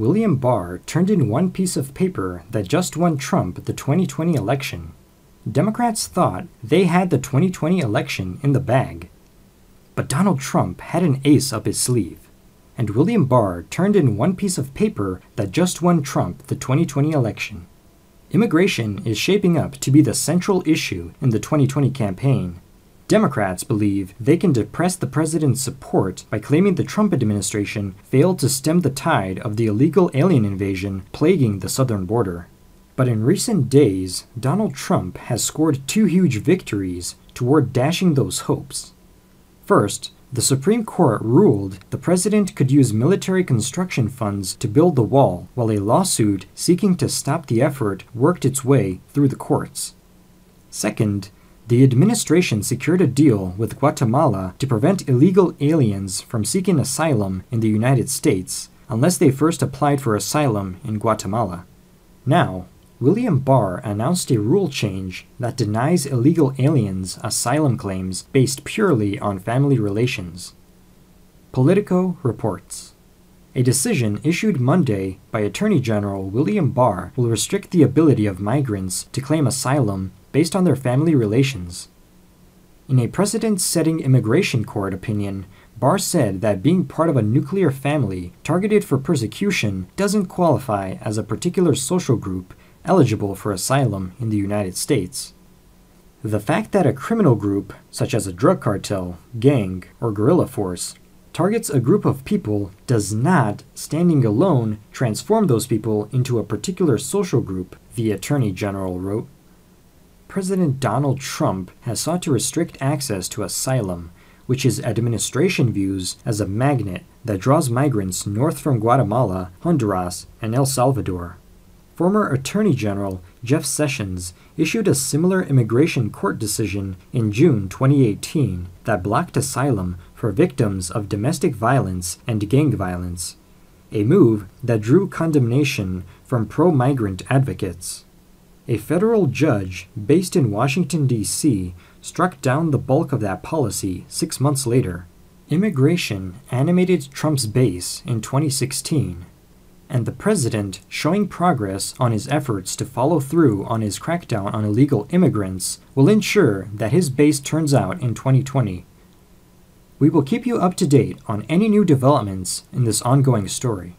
William Barr turned in one piece of paper that just won Trump the 2020 election. Democrats thought they had the 2020 election in the bag. But Donald Trump had an ace up his sleeve, and William Barr turned in one piece of paper that just won Trump the 2020 election. Immigration is shaping up to be the central issue in the 2020 campaign. Democrats believe they can depress the president's support by claiming the Trump administration failed to stem the tide of the illegal alien invasion plaguing the southern border. But in recent days, Donald Trump has scored two huge victories toward dashing those hopes. First, the Supreme Court ruled the president could use military construction funds to build the wall, while a lawsuit seeking to stop the effort worked its way through the courts. Second, the administration secured a deal with Guatemala to prevent illegal aliens from seeking asylum in the United States unless they first applied for asylum in Guatemala. Now, William Barr announced a rule change that denies illegal aliens asylum claims based purely on family relations. Politico reports. A decision issued Monday by Attorney General William Barr will restrict the ability of migrants to claim asylum based on their family relations. In a precedent setting immigration court opinion, Barr said that being part of a nuclear family targeted for persecution doesn't qualify as a particular social group eligible for asylum in the United States. The fact that a criminal group, such as a drug cartel, gang, or guerrilla force, targets a group of people does not, standing alone, transform those people into a particular social group, the Attorney General wrote. President Donald Trump has sought to restrict access to asylum, which his administration views as a magnet that draws migrants north from Guatemala, Honduras, and El Salvador. Former Attorney General Jeff Sessions issued a similar immigration court decision in June 2018 that blocked asylum for victims of domestic violence and gang violence, a move that drew condemnation from pro migrant advocates. A federal judge based in Washington, D.C., struck down the bulk of that policy six months later. Immigration animated Trump's base in 2016 and the president showing progress on his efforts to follow through on his crackdown on illegal immigrants will ensure that his base turns out in 2020. We will keep you up to date on any new developments in this ongoing story.